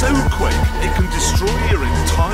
so quick, it can destroy your entire.